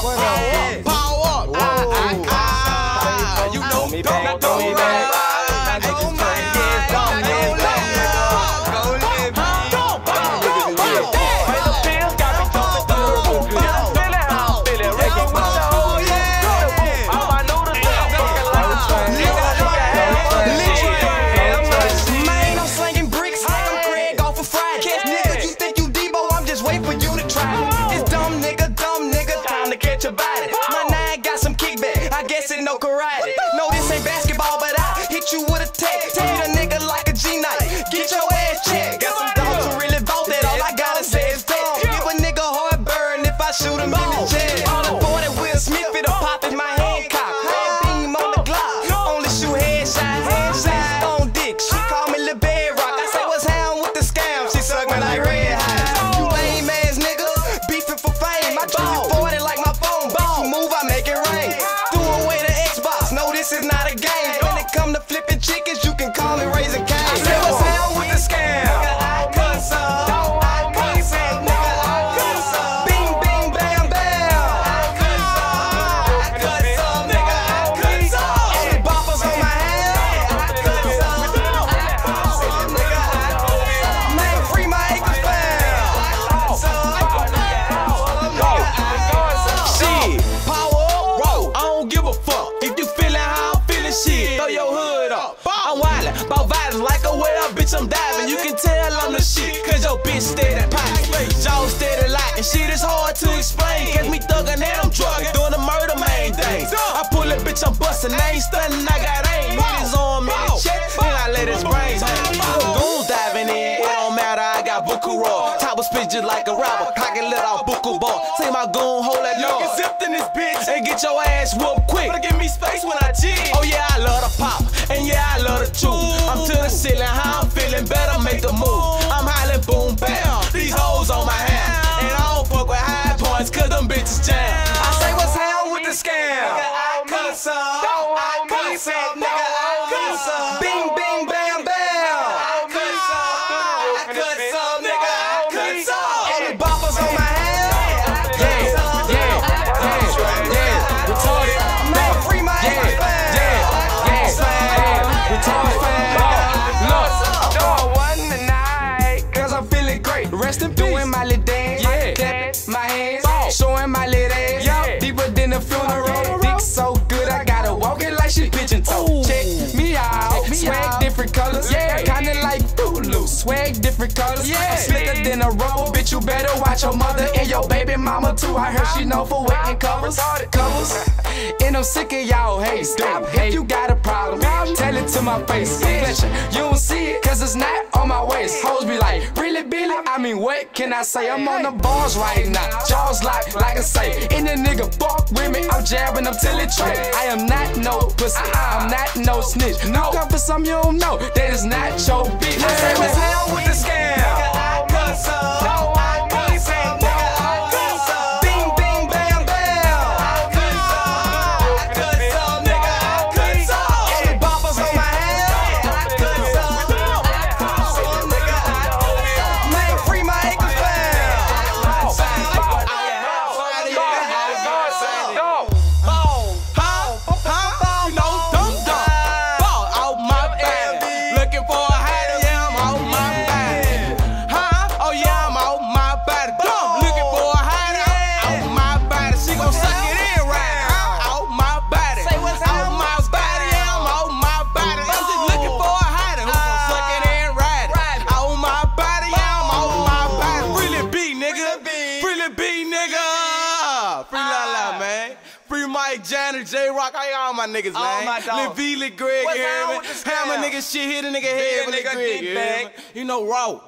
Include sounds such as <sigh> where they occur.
power up, a. My nine got some kickback, I guess it no karate. No, this ain't basketball, but I hit you with a tech. Hit game. When it come to flipping chickens, bitch. I'm diving. You can tell I'm the shit, cause your bitch steady poppin'. Jaw steady and shit is hard to explain. Catch me thuggin' and I'm druggin', doing the murder main thing. I pull it, bitch, I'm bustin', I ain't stunnin', I got aim. Hit his arm in the check, then I let his brains hang. Goons diving in, it don't matter, I got Booker Raw. Top of spit just like a robber, cock it let off Booker ball. See my goon, hold that door. zipped in this bitch and get your ass whooped quick. Better give me space when I some, I cut some, nigga, oh, Swag different colors. Yeah. I'm slicker than a roll. Bitch, you better watch your mother and your baby mama too. I heard she known for wetting covers. Covers. <laughs> And I'm sick of y'all hate. Stop. If you got a problem, tell it to my face. Pleasure. You don't see it, cause it's not on my waist. Hoes be like, really, Billy? I mean, what can I say? I'm on the bars right now. Jaws locked, like I say. And the nigga fuck with me, I'm jabbing up till it trip. I am not no pussy. I'm not no snitch. No, come for some you don't know. That is not your bitch. I say, what's hell with the scam? I Mike, Janet, J Rock, I all my niggas, All man. my dogs. Lil V, Lil Greg, What's you hear me? with the Hammer nigga shit hit a nigga head with nigga, nigga Greg, deep you hear me? bag. You know, raw.